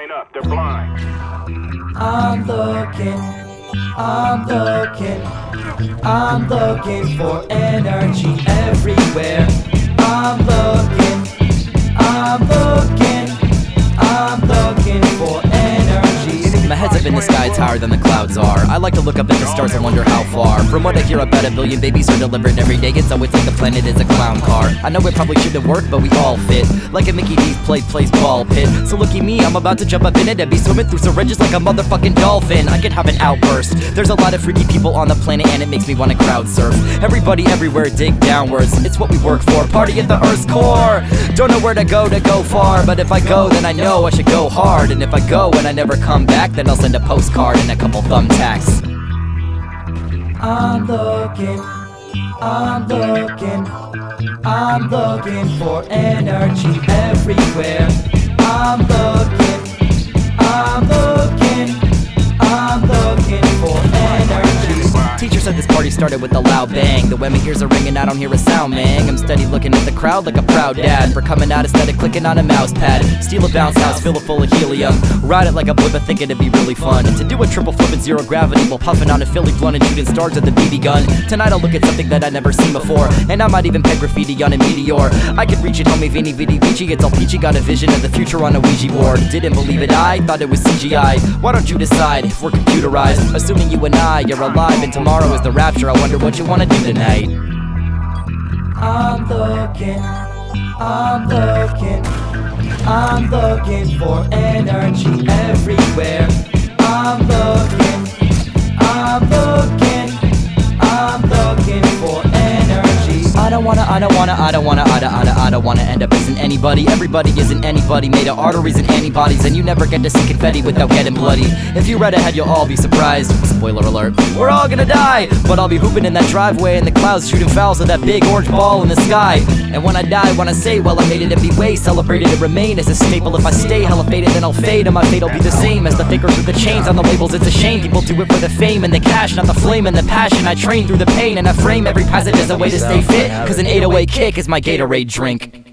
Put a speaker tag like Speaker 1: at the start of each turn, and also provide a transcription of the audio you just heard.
Speaker 1: up, they're blind.
Speaker 2: I'm looking, I'm looking, I'm looking for energy everywhere. I'm looking, I'm looking, I'm looking for energy.
Speaker 3: My head's up in the sky, it's higher than the clouds are. I like to look up at the stars and wonder how far. From what I hear, about a billion babies are delivered every day. It's always like the planet is a clown car. I know it probably shouldn't work, but we all fit. Like a Mickey D's PlayPlace ball pit. So look at me, I'm about to jump up in it and be swimming through syringes like a motherfucking dolphin. I could have an outburst. There's a lot of freaky people on the planet, and it makes me wanna crowd surf. Everybody everywhere dig downwards. It's what we work for. Party at the Earth's core. Don't know where to go to go far, but if I go, then I know I should go hard. And if I go and I never come back, then I'll send a postcard and a couple thumbtacks.
Speaker 2: I'm looking, I'm looking, I'm looking for energy everywhere.
Speaker 3: Said this party started with a loud bang. The my ears are ringing, I don't hear a sound, man. I'm steady looking at the crowd like a proud dad. For coming out instead of clicking on a mouse pad. Steal a bounce house, fill it full of helium. Ride it like a blipper, thinking it'd be really fun. To do a triple flip at zero gravity while puffing on a Philly blunt and shooting stars at the BB gun. Tonight I'll look at something that I've never seen before. And I might even peg graffiti on a meteor. I could reach it, homie, Veni Vidi Vici. It's all peachy, got a vision of the future on a Ouija board. Didn't believe it, I thought it was CGI. Why don't you decide if we're computerized? Assuming you and I are alive and tomorrow is the rapture. I wonder what you wanna do tonight.
Speaker 2: I'm looking, I'm looking, I'm looking for energy everywhere. I'm looking,
Speaker 3: don't wanna, I don't wanna, I don't wanna, I don't, I don't, I don't wanna end up an anybody. Everybody isn't anybody, made of arteries and antibodies, and you never get to see confetti without getting bloody. If you read ahead, you'll all be surprised. Spoiler alert, we're all gonna die, but I'll be hooping in that driveway in the clouds, shooting fouls at that big orange ball in the sky. And when I die, wanna say, well, I made it every way, celebrated and remain as a staple. If I stay elevated, then I'll fade, and my fate'll be the same as the fakers with the chains on the labels. It's a shame people do it for the fame and the cash, not the flame and the passion. I train through the pain, and I frame every passage as a way to stay fit. Cause an 808 kick is my Gatorade drink.